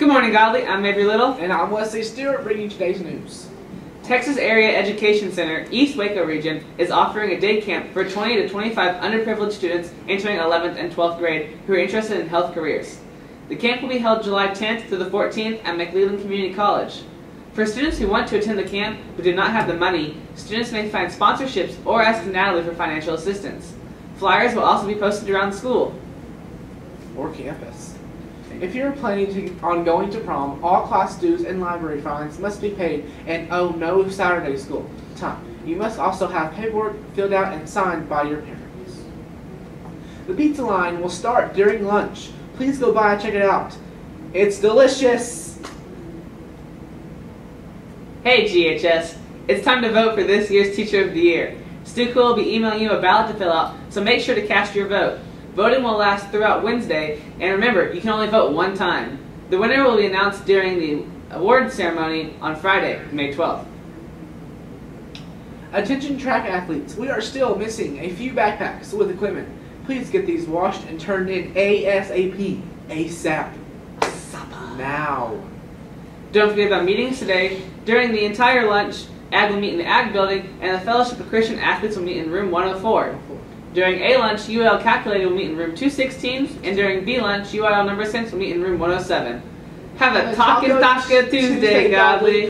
Good morning, Godley. I'm Avery Little. And I'm Wesley Stewart bringing you today's news. Texas Area Education Center, East Waco region, is offering a day camp for 20 to 25 underprivileged students entering 11th and 12th grade who are interested in health careers. The camp will be held July 10th through the 14th at McLennan Community College. For students who want to attend the camp but do not have the money, students may find sponsorships or ask Natalie for financial assistance. Flyers will also be posted around the school. Or campus. If you're planning to, on going to prom, all class dues and library fines must be paid and oh no Saturday school time. You must also have paperwork filled out and signed by your parents. The pizza line will start during lunch. Please go by and check it out. It's delicious! Hey GHS, it's time to vote for this year's Teacher of the Year. Stu will be emailing you a ballot to fill out, so make sure to cast your vote. Voting will last throughout Wednesday, and remember, you can only vote one time. The winner will be announced during the award ceremony on Friday, May 12th. Attention track athletes, we are still missing a few backpacks with equipment. Please get these washed and turned in ASAP. ASAP. Now. Don't forget about meetings today. During the entire lunch, AG will meet in the AG building, and the Fellowship of Christian Athletes will meet in room 104. During A lunch, UIL Calculator will meet in room 216, and during B lunch, UIL Number Sense will meet in room 107. Have a Talkin' Taco Tuesday, Godley!